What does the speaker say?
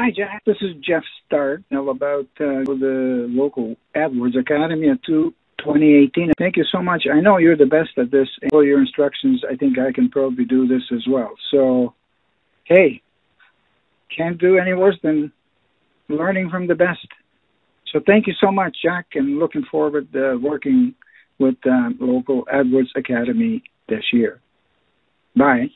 Hi, Jack. This is Jeff Stark about uh, the local AdWords Academy at 2 2018. Thank you so much. I know you're the best at this. For your instructions, I think I can probably do this as well. So, hey, can't do any worse than learning from the best. So thank you so much, Jack, and looking forward to working with uh, local AdWords Academy this year. Bye.